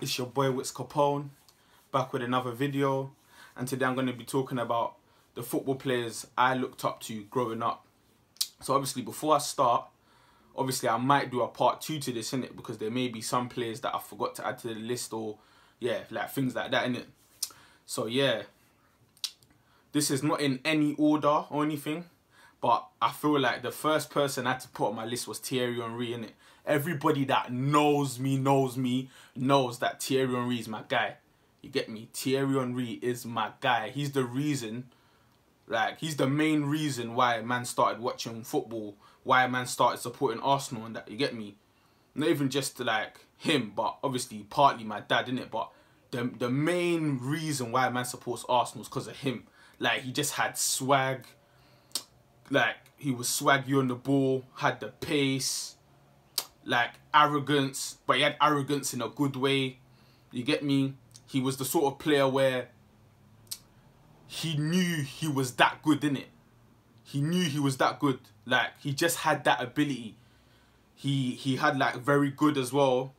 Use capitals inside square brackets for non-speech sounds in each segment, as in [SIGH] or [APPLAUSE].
it's your boy Whits Capone, back with another video. And today I'm going to be talking about the football players I looked up to growing up. So obviously before I start, obviously I might do a part two to this, in it because there may be some players that I forgot to add to the list or, yeah, like things like that, in it. So yeah, this is not in any order or anything, but I feel like the first person I had to put on my list was Thierry Henry, in it everybody that knows me, knows me, knows that Thierry Henry is my guy. You get me? Thierry Henry is my guy. He's the reason, like, he's the main reason why man started watching football, why man started supporting Arsenal and that. You get me? Not even just like him, but obviously partly my dad, in it? But the the main reason why a man supports Arsenal is because of him. Like, he just had swag. Like, he was swaggy on the ball, had the pace like arrogance, but he had arrogance in a good way. You get me? He was the sort of player where he knew he was that good, in it. He knew he was that good. Like he just had that ability. He he had like very good as well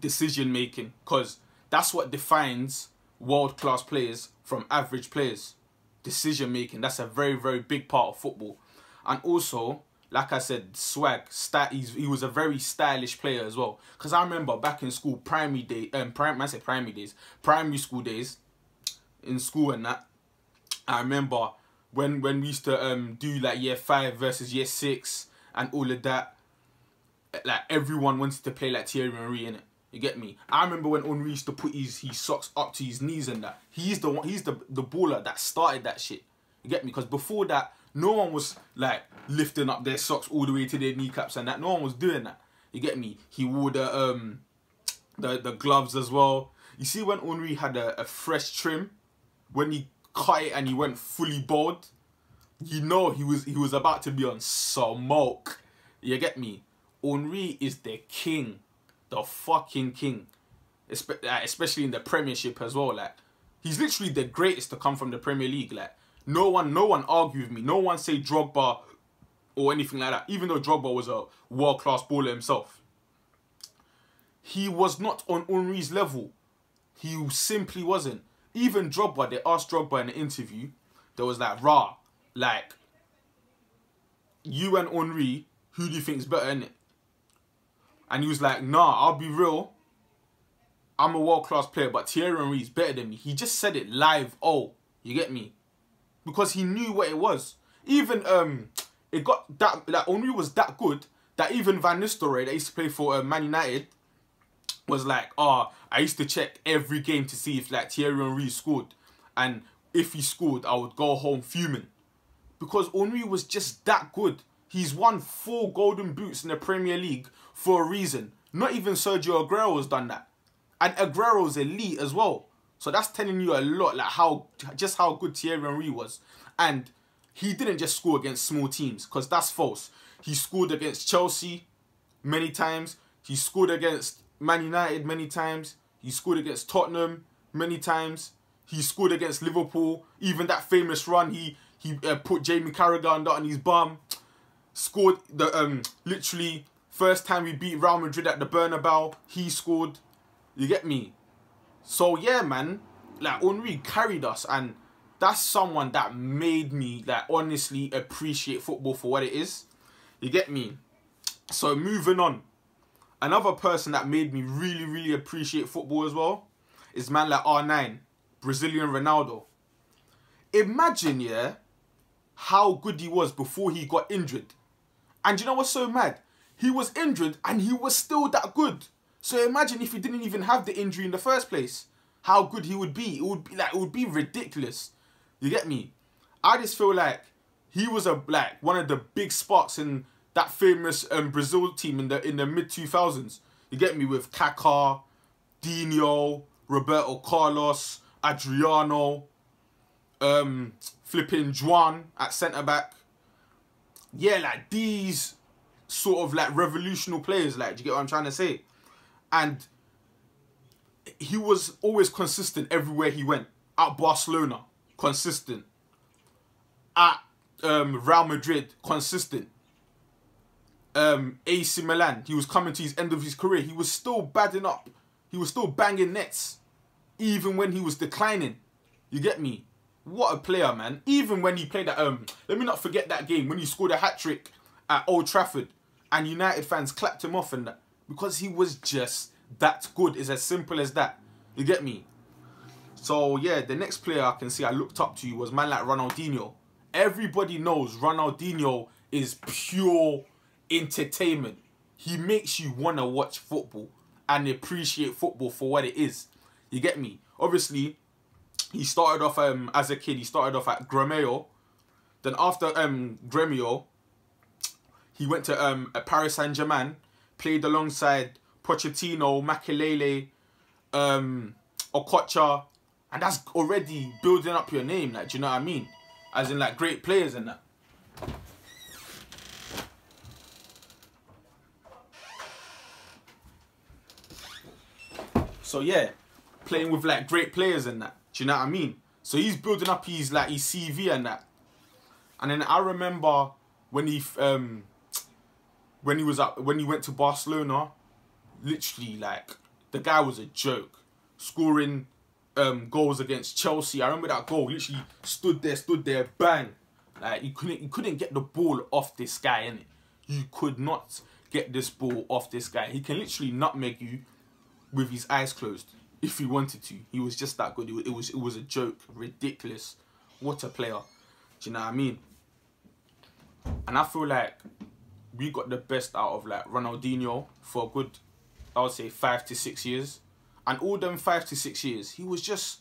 decision making because that's what defines world class players from average players. Decision making. That's a very very big part of football, and also like I said, swag, stat. He was a very stylish player as well. Cause I remember back in school, primary day, um, prime, I say primary days, primary school days, in school and that. I remember when when we used to um do like year five versus year six and all of that. Like everyone wanted to play like Thierry Henry in it. You get me? I remember when Henry used to put his his socks up to his knees and that. He's the one. He's the the baller that started that shit. You get me? Because before that, no one was like lifting up their socks all the way to their kneecaps and that. No one was doing that. You get me? He wore the um the the gloves as well. You see when Henry had a, a fresh trim, when he cut it and he went fully bald, you know he was he was about to be on smoke. You get me? Henry is the king, the fucking king, especially in the Premiership as well. Like he's literally the greatest to come from the Premier League. Like no one, no one argue with me. No one say Drogba or anything like that. Even though Drogba was a world class baller himself, he was not on Henry's level. He simply wasn't. Even Drogba, they asked Drogba in an interview, there was like, rah, like, you and Henry, who do you think is better in it? And he was like, nah, I'll be real. I'm a world class player, but Thierry Henry is better than me. He just said it live. Oh, you get me? Because he knew what it was. Even um, it got that like Henry was that good that even Van Nistelrooy that used to play for uh, Man United was like, oh, I used to check every game to see if like Thierry Henry scored, and if he scored, I would go home fuming, because Henry was just that good. He's won four golden boots in the Premier League for a reason. Not even Sergio Aguero has done that. And Aguero's elite as well. So that's telling you a lot, like how just how good Thierry Henry was. And he didn't just score against small teams, because that's false. He scored against Chelsea many times. He scored against Man United many times. He scored against Tottenham many times. He scored against Liverpool. Even that famous run, he he uh, put Jamie Carragher on his bum. Scored the um literally first time we beat Real Madrid at the Bernabeu. He scored. You get me? So yeah, man, like Henry carried us, and that's someone that made me like honestly appreciate football for what it is. You get me? So moving on, another person that made me really, really appreciate football as well is man like R9, Brazilian Ronaldo. Imagine, yeah, how good he was before he got injured. And you know what's so mad? He was injured and he was still that good. So imagine if he didn't even have the injury in the first place, how good he would be. It would be like it would be ridiculous. You get me? I just feel like he was a like one of the big spots in that famous um, Brazil team in the in the mid two thousands. You get me with Kaká, Dinho, Roberto Carlos, Adriano, um, flipping Juan at centre back. Yeah, like these sort of like revolutionary players. Like, do you get what I'm trying to say? And he was always consistent everywhere he went. At Barcelona, consistent. At um, Real Madrid, consistent. Um, AC Milan, he was coming to his end of his career. He was still badding up. he was still banging nets, even when he was declining. You get me? What a player, man. Even when he played at um, let me not forget that game when he scored a hat trick at Old Trafford, and United fans clapped him off and that because he was just that good. It's as simple as that. You get me? So yeah, the next player I can see I looked up to you was man like Ronaldinho. Everybody knows Ronaldinho is pure entertainment. He makes you want to watch football and appreciate football for what it is. You get me? Obviously, he started off um as a kid. He started off at Gremio. Then after um Gremio, he went to um Paris Saint Germain, played alongside Pochettino, Makelele, um, Okocha, and that's already building up your name. Like, do you know what I mean? As in like great players and that. So yeah, playing with like great players and that. Do you know what I mean? So he's building up his like his CV and that. And then I remember when he um when he was up when he went to Barcelona, literally like the guy was a joke, scoring um goals against Chelsea. I remember that goal. Literally stood there, stood there, bang. Like you couldn't you couldn't get the ball off this guy, in it. You could not get this ball off this guy. He can literally nutmeg you with his eyes closed if he wanted to. He was just that good. It was it was a joke, ridiculous. What a player. Do you know what I mean? And I feel like we got the best out of like Ronaldinho for a good, I would say five to six years, and all them five to six years, he was just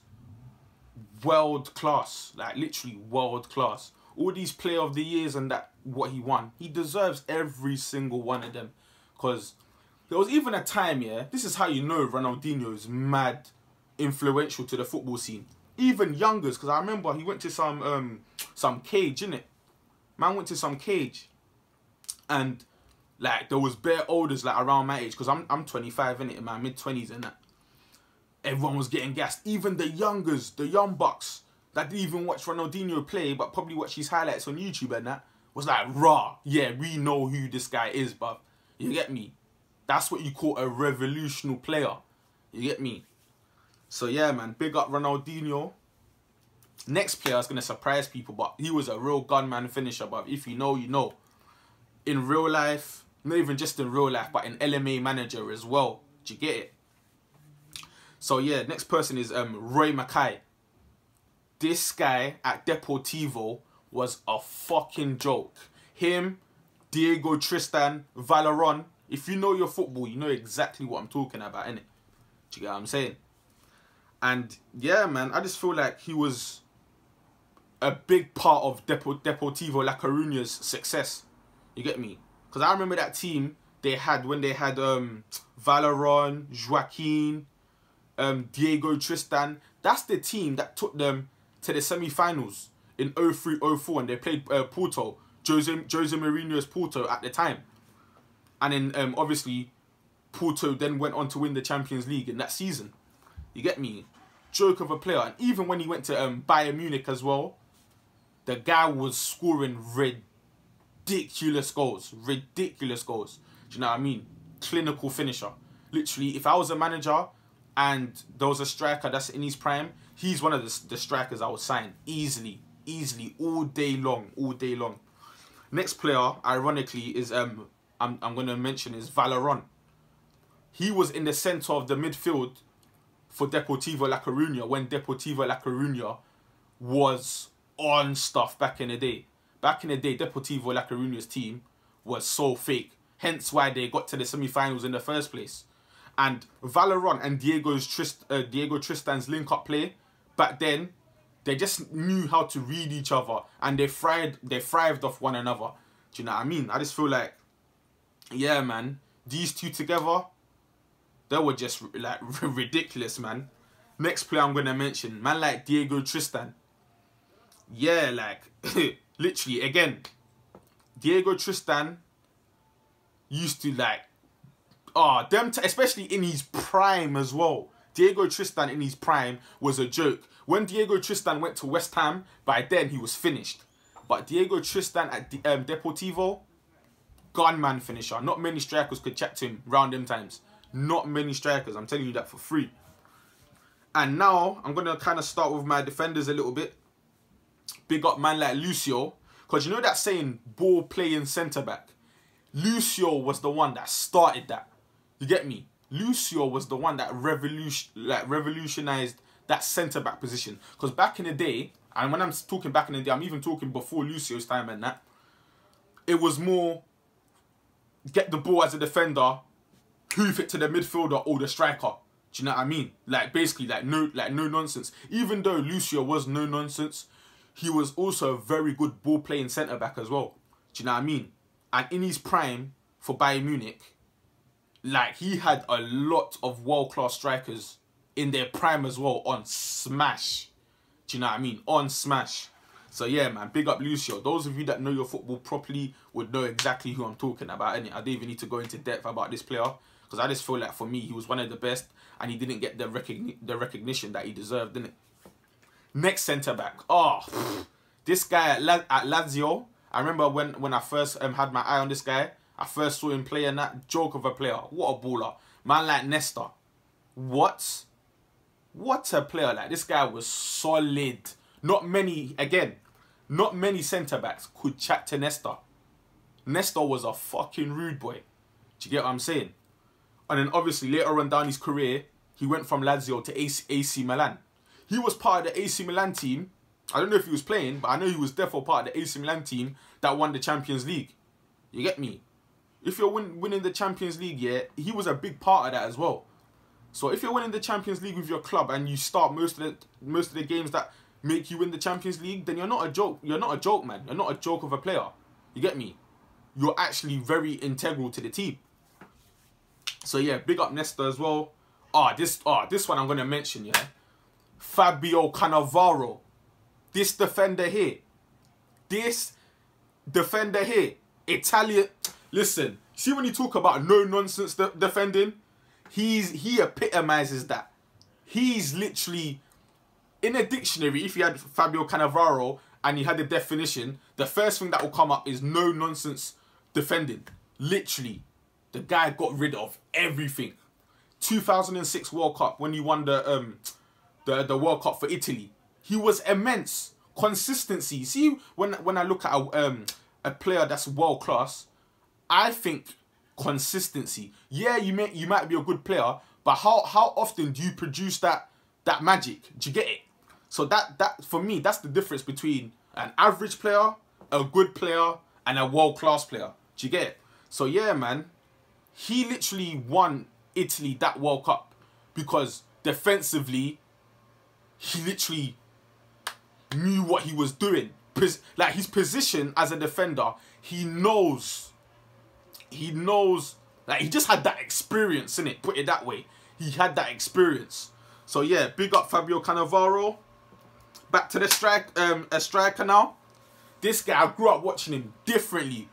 world class, like literally world class. All these player of the years and that what he won, he deserves every single one of them, because there was even a time, yeah. This is how you know Ronaldinho is mad influential to the football scene. Even youngers, because I remember he went to some um some cage, innit? Man went to some cage and like there was bare olders like around my age because I'm I'm 25 in it in my mid 20s and that. Everyone was getting gassed. Even the youngers, the young bucks that didn't even watch Ronaldinho play but probably watch his highlights on YouTube and that was like raw. Yeah, we know who this guy is, but you get me. That's what you call a revolutionary player. You get me. So yeah, man, big up Ronaldinho. Next player is gonna surprise people, but he was a real gunman finisher. But if you know, you know in real life, not even just in real life, but in LMA manager as well. Do you get it? So yeah, next person is um Roy Makaay. This guy at Deportivo was a fucking joke. Him, Diego Tristan, Valeron. If you know your football, you know exactly what I'm talking about, innit? Do you get what I'm saying? And yeah, man, I just feel like he was a big part of Deportivo La Coruña's success. You get me? Because I remember that team they had when they had um, Valeron, Joaquin, um, Diego Tristan. That's the team that took them to the semi-finals in 03-04 and they played uh, Porto, Jose, Jose Mourinho's Porto at the time. And then um, obviously Porto then went on to win the Champions League in that season. You get me? Joke of a player. And even when he went to um, Bayern Munich as well, the guy was scoring red ridiculous goals. Ridiculous goals. Do you know what I mean? Clinical finisher. Literally, if I was a manager and there was a striker that's in his prime, he's one of the, the strikers I would sign easily, easily, all day long, all day long. Next player, ironically, is um I'm I'm gonna mention is Valeron. He was in the centre of the midfield for Deportivo La Coruña when Deportivo La Coruña was on stuff back in the day back in the day, Deportivo La Coruña's team was so fake. Hence why they got to the semi-finals in the first place. And Valeron and Diego's Trist uh, Diego Tristan's link-up play back then, they just knew how to read each other and they thrived they thrived off one another. Do you know what I mean? I just feel like, yeah, man, these two together, they were just like [LAUGHS] ridiculous, man. Next player I'm gonna mention, man, like Diego Tristan. Yeah, like [LAUGHS] literally again, Diego Tristan used to like, ah, oh, them, especially in his prime as well. Diego Tristan in his prime was a joke. When Diego Tristan went to West Ham, by then he was finished. But Diego Tristan at the, um, Deportivo, gunman finisher. Not many strikers could chat to him round them times. Not many strikers. I'm telling you that for free. And now I'm gonna kind of start with my defenders a little bit. Big up man like Lucio, because you know that saying ball playing centre back. Lucio was the one that started that. You get me? Lucio was the one that revolution like revolutionized that centre back position. Because back in the day, and when I'm talking back in the day, I'm even talking before Lucio's time and that. It was more get the ball as a defender, hoof it to the midfielder or the striker. Do you know what I mean? Like basically like no like no nonsense. Even though Lucio was no nonsense, he was also a very good ball playing centre back as well. Do you know what I mean? And in his prime for Bayern Munich, like he had a lot of world class strikers in their prime as well on smash. Do you know what I mean? On smash. So yeah, man, big up Lucio. Those of you that know your football properly would know exactly who I'm talking about. And I don't even need to go into depth about this player because I just feel like for me he was one of the best and he didn't get the recogni the recognition that he deserved, didn't it? Next centre back. Oh, this guy at, La at Lazio. I remember when when I first um, had my eye on this guy. I first saw him playing that joke of a player. What a baller. Man like Nesta. What? What a player. Like this guy was solid. Not many, again, not many centre backs could chat to Nesta. Nesta was a fucking rude boy. Do you get what I'm saying? And then obviously later on down his career, he went from Lazio to AC, AC Milan. He was part of the AC Milan team. I don't know if he was playing, but I know he was definitely part of the AC Milan team that won the Champions League. You get me? If you're win winning the Champions League, yeah, he was a big part of that as well. So if you're winning the Champions League with your club and you start most of the most of the games that make you win the Champions League, then you're not a joke. You're not a joke, man. You're not a joke of a player. You get me? You're actually very integral to the team. So yeah, big up Nesta as well. Ah, oh, this ah oh, this one I'm gonna mention, yeah. Fabio Cannavaro. This defender here. This defender here. Italian Listen, see when you talk about no nonsense de defending, he's he epitomizes that. He's literally in a dictionary. If you had Fabio Cannavaro and you had the definition, the first thing that will come up is no nonsense defending. Literally, the guy got rid of everything. 2006 World Cup when he won the um the the World Cup for Italy, he was immense. Consistency. See when when I look at a um a player that's world class, I think consistency. Yeah, you may you might be a good player, but how how often do you produce that that magic? Do you get it? So that that for me, that's the difference between an average player, a good player, and a world class player. Do you get it? So yeah, man, he literally won Italy that World Cup because defensively, he literally knew what he was doing. Like his position as a defender, he knows. He knows like he just had that experience in it put it that way. He had that experience. So yeah big up Fabio Cannavaro. Back to the strike um a striker now. This guy I grew up watching him differently.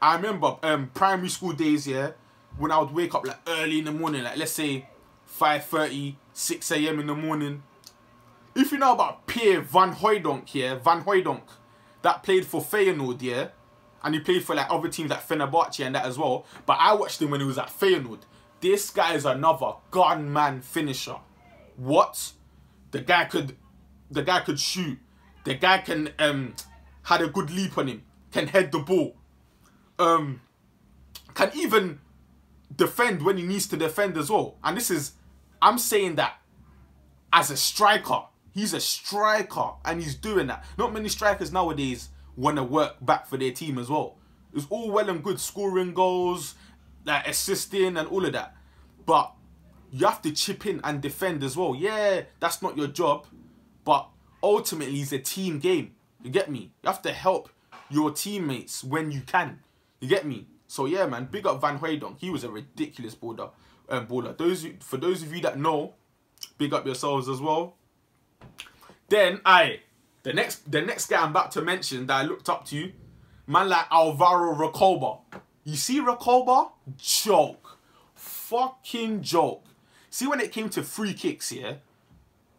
I remember um primary school days yeah when I would wake up like early in the morning like let's say 5:30 6 a.m. in the morning if you know about Pierre Van Hooijdonk here Van Hooijdonk that played for Feyenoord yeah and he played for like other teams like Fenerbahce and that as well. But I watched him when he was at Feyenoord. This guy is another gunman finisher. What? The guy could, the guy could shoot. The guy can um had a good leap on him. Can head the ball. Um, can even defend when he needs to defend as well. And this is, I'm saying that as a striker. He's a striker and he's doing that. Not many strikers nowadays want to work back for their team as well. It's all well and good scoring goals, like assisting and all of that. But you have to chip in and defend as well. Yeah, that's not your job. But ultimately, it's a team game. You get me? You have to help your teammates when you can. You get me? So yeah, man, big up Van Hooijdonk. He was a ridiculous baller. Um, baller. Those for those of you that know, big up yourselves as well. Then I the next the next guy I'm about to mention that I looked up to, man like Alvaro Recoba. You see Recoba? Joke. Fucking joke. See when it came to free kicks, yeah?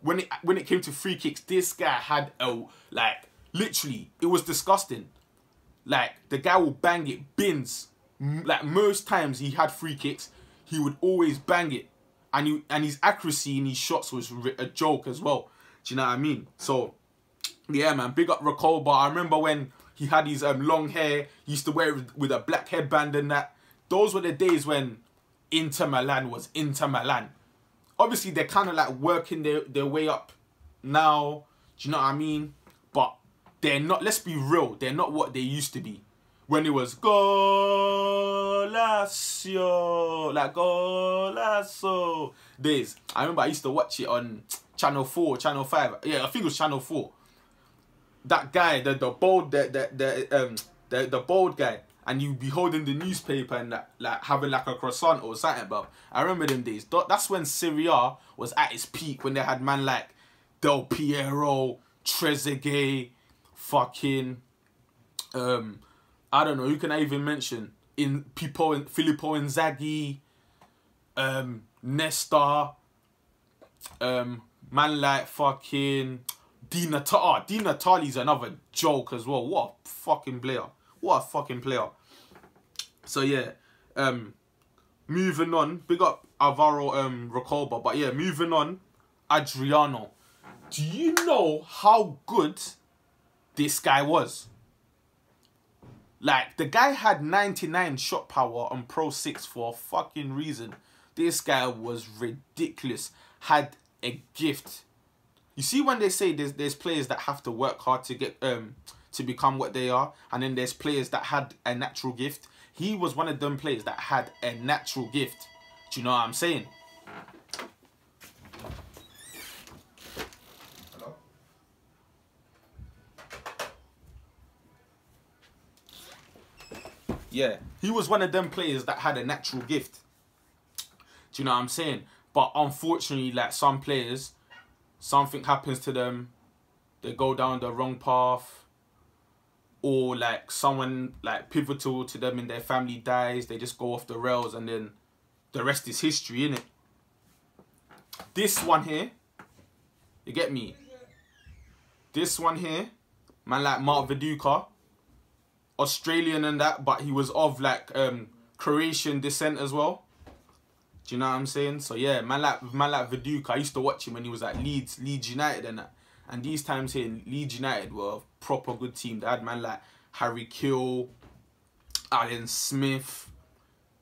When it when it came to free kicks, this guy had a like literally it was disgusting. Like the guy will bang it bins. Like most times he had free kicks, he would always bang it, and he, and his accuracy in his shots was a joke as well. Do you know what I mean? So, yeah, man, big up Recoba. I remember when he had his um, long hair. He used to wear it with, a black headband and that. Those were the days when Inter Milan was Inter Milan. Obviously, they're kind of like working their, their way up now. Do you know what I mean? But they're not, let's be real, they're not what they used to be. When it was Golacio, like Golazo days. I remember I used to watch it on Channel 4, Channel 5. Yeah, I think it was Channel 4. That guy, the, the bold, the, the, the, um, the, the bold guy, and you be holding the newspaper and that, like having like a croissant or something, but I remember them days. That's when Serie A was at its peak, when they had man like Del Piero, Trezeguet, fucking, um, I don't know, who can I even mention? In people and Filippo Inzaghi, um, Nesta, um, man like fucking Di Natale. Oh, Di Natale's another joke as well. What a fucking player. What a fucking player. So yeah, um, moving on. Big up Alvaro um Recoba. But yeah, moving on. Adriano. Do you know how good this guy was? Like, the guy had 99 shot power on Pro 6 for a fucking reason. This guy was ridiculous. Had a gift. You see when they say there's, there's players that have to work hard to get um to become what they are. And then there's players that had a natural gift. He was one of them players that had a natural gift. Do you know what I'm saying? Yeah, he was one of them players that had a natural gift. Do you know what I'm saying? But unfortunately, like some players, something happens to them, they go down the wrong path, or like someone like pivotal to them in their family dies, they just go off the rails, and then the rest is history, innit? This one here, you get me? This one here, man like Mark Viduka, Australian and that, but he was of like um Croatian descent as well. Do you know what I'm saying? So yeah, man like man like Viduka, I used to watch him when he was at Leeds, Leeds United and that. And these times here, Leeds United were a proper good team. They had man like Harry Kewell, Alan Smith,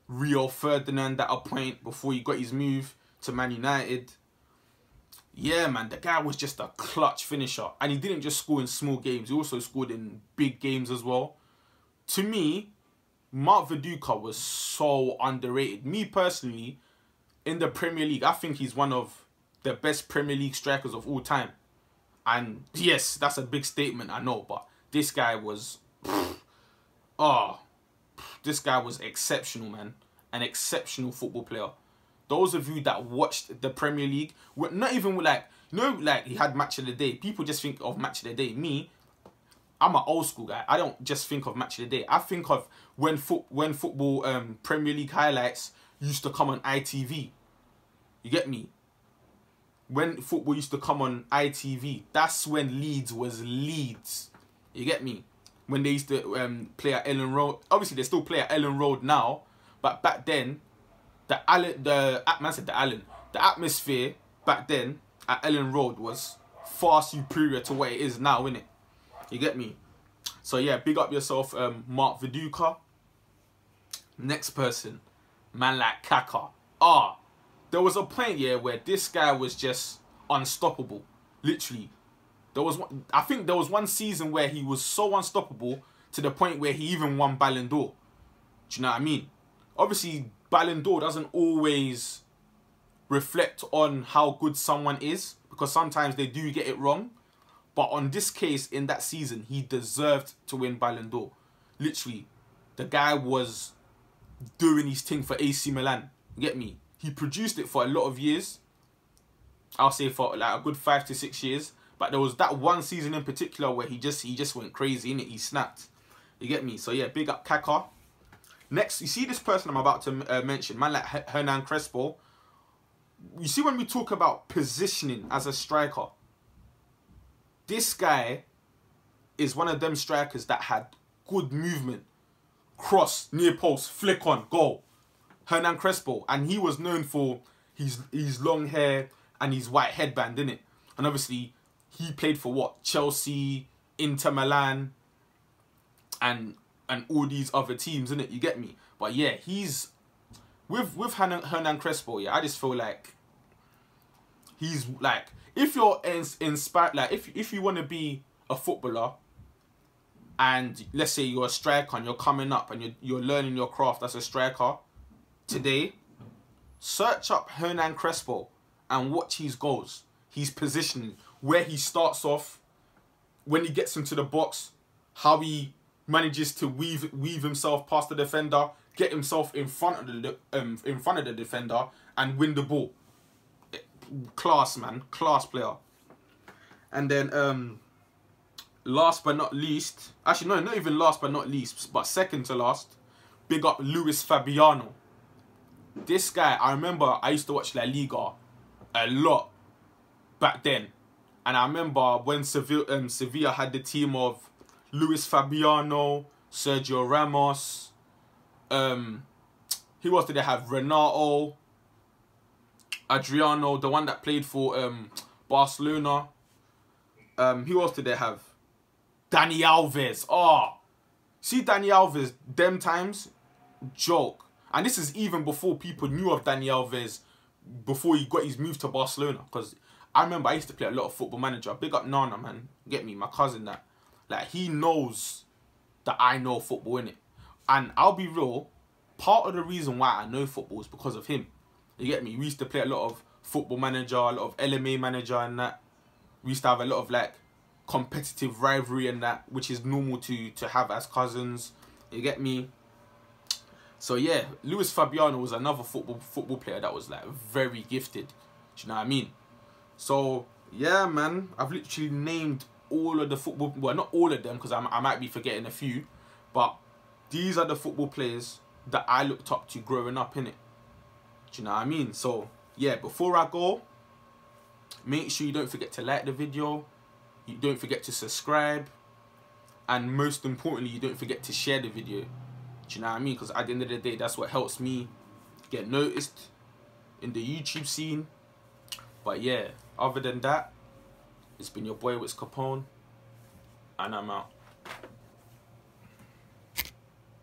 Rio Ferdinand at a point before he got his move to Man United. Yeah, man, the guy was just a clutch finisher. And he didn't just score in small games. He also scored in big games as well to me, Mark Viduka was so underrated. Me personally, in the Premier League, I think he's one of the best Premier League strikers of all time. And yes, that's a big statement, I know, but this guy was, [SIGHS] oh, [SIGHS] this guy was exceptional, man. An exceptional football player. Those of you that watched the Premier League, were not even like, know, like he had match of the day. People just think of match of the day. Me, I'm an old school guy. I don't just think of match of the day. I think of when foot when football um, Premier League highlights used to come on ITV. You get me? When football used to come on ITV, that's when Leeds was Leeds. You get me? When they used to um, play at Elland Road. Obviously, they still play at Elland Road now, but back then, the Allen, the man said the Allen, the atmosphere back then at Elland Road was far superior to what it is now, innit? You get me? So yeah, big up yourself, um, Mark Viduka. Next person, man like Kaka. Ah, there was a point yeah where this guy was just unstoppable, literally. There was one, I think there was one season where he was so unstoppable to the point where he even won Ballon d'Or. Do you know what I mean? Obviously, Ballon d'Or doesn't always reflect on how good someone is because sometimes they do get it wrong. But on this case, in that season, he deserved to win Ballon d'Or. Literally, the guy was doing his thing for AC Milan. get me? He produced it for a lot of years. I'll say for like a good five to six years. But there was that one season in particular where he just he just went crazy in it. He snapped. You get me? So yeah, big up Kaka. Next, you see this person I'm about to uh, mention, man like Hernan Crespo. You see when we talk about positioning as a striker, this guy is one of them strikers that had good movement. Cross, near post, flick on, goal. Hernan Crespo, and he was known for his his long hair and his white headband, didn't it? And obviously, he played for what Chelsea, Inter Milan, and and all these other teams, isn't it? You get me? But yeah, he's with with Hernan, Hernan Crespo. Yeah, I just feel like he's like if you're inspired, like if if you want to be a footballer, and let's say you're a striker and you're coming up and you're you're learning your craft as a striker, today, search up Hernan Crespo and watch his goals, his positioning, where he starts off, when he gets into the box, how he manages to weave weave himself past the defender, get himself in front of the um in front of the defender and win the ball. Class man, class player. And then um last but not least, actually no, not even last but not least, but second to last, big up Luis Fabiano. This guy, I remember I used to watch La Liga a lot back then. And I remember when Sevilla, um, Sevilla had the team of Luis Fabiano, Sergio Ramos, um, who else did they have? Renato, Adriano, the one that played for um, Barcelona. Um, who else did they have? Dani Alves. Oh, see Dani Alves, them times, joke. And this is even before people knew of Dani Alves, before he got his move to Barcelona. Because I remember I used to play a lot of football manager. Big up Nana, man. Get me, my cousin that. Like, he knows that I know football, in it. And I'll be real, part of the reason why I know football is because of him. You get me? We used to play a lot of football manager, a lot of LMA manager and that. We used to have a lot of like competitive rivalry and that, which is normal to to have as cousins. You get me? So yeah, Luis Fabiano was another football football player that was like very gifted. Do you know what I mean? So yeah, man, I've literally named all of the football. Well, not all of them because I might be forgetting a few, but these are the football players that I looked up to growing up in it. Do you know what I mean? So yeah, before I go, make sure you don't forget to like the video. You don't forget to subscribe. And most importantly, you don't forget to share the video. Do you know what I mean? Because at the end of the day, that's what helps me get noticed in the YouTube scene. But yeah, other than that, it's been your boy Whits Capone, and I'm out.